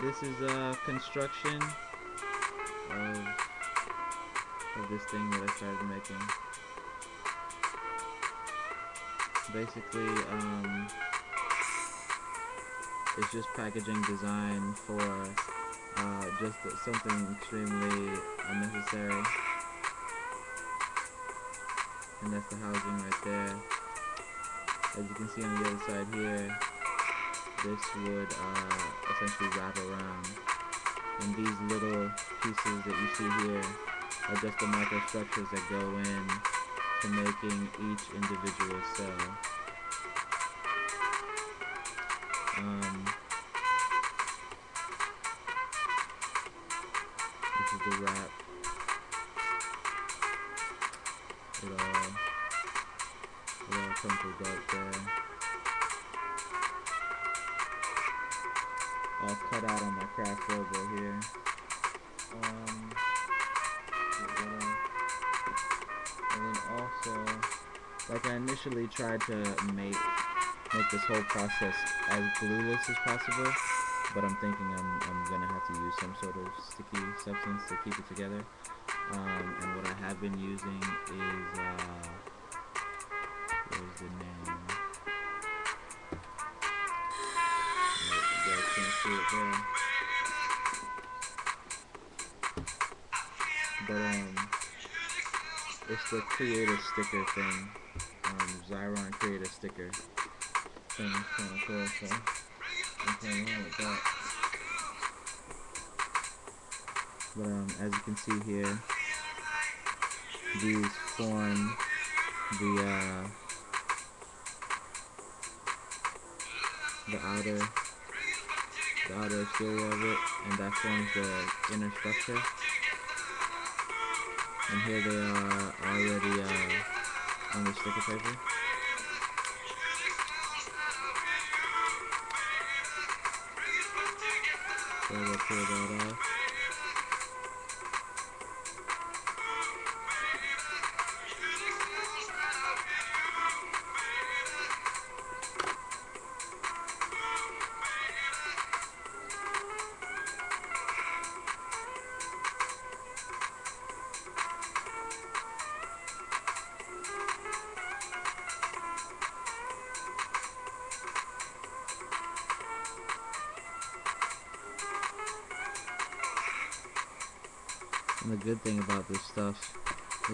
this is a construction of of this thing that I started making. Basically, um, it's just packaging design for uh, just something extremely unnecessary. And that's the housing right there. As you can see on the other side here, this would uh, essentially wrap around. And these little pieces that you see here are just the microstructures that go in to making each individual cell. Um, this is the wrap. It all, it all crumpled up there. All cut out on my craft robo here. Um, and then also, like I initially tried to make make this whole process as glueless as possible, but I'm thinking I'm, I'm gonna have to use some sort of sticky substance to keep it together. Um, and what I have been using is, uh, where's the name? Can't see it there. But, um, it's the creator sticker thing. Um, Xyron Create-a-Sticker thing is kind of cool, so playing around with that. But, um, as you can see here, these form the, uh, the outer the outer exterior of it, and that forms the inner structure. And here they are already uh, on the sticker paper. So we'll pull that off. And the good thing about this stuff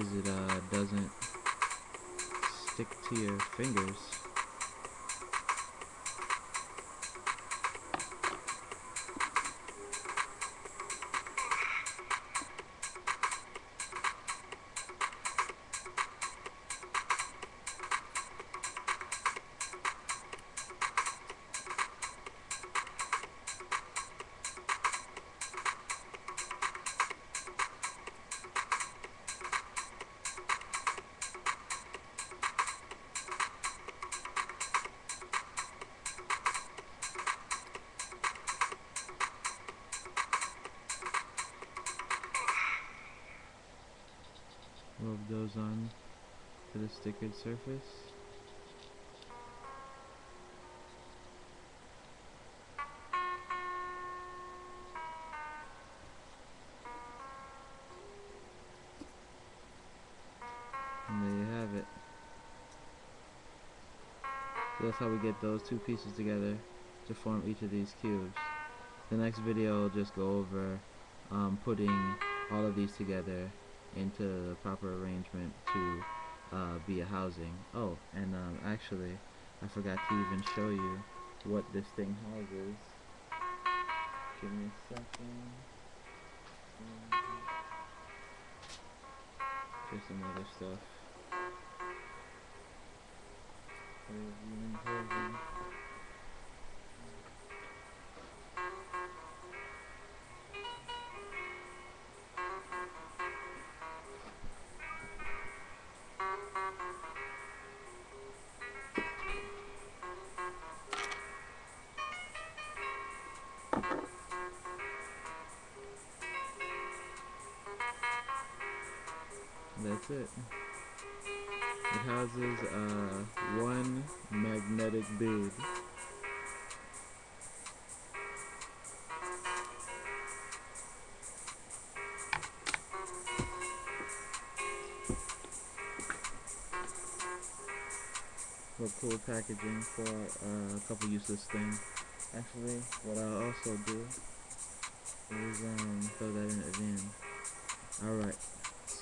is it uh, doesn't stick to your fingers. Rub those on to the stickered surface. And there you have it. So that's how we get those two pieces together to form each of these cubes. The next video will just go over um, putting all of these together into the proper arrangement to uh, be a housing. Oh, and um, actually, I forgot to even show you what this thing houses. Give me a second. Just some other stuff. that's it. It houses uh, one magnetic bead. For cool packaging for uh, a couple useless things. Actually, what I'll also do is um, throw that in at the end. Alright.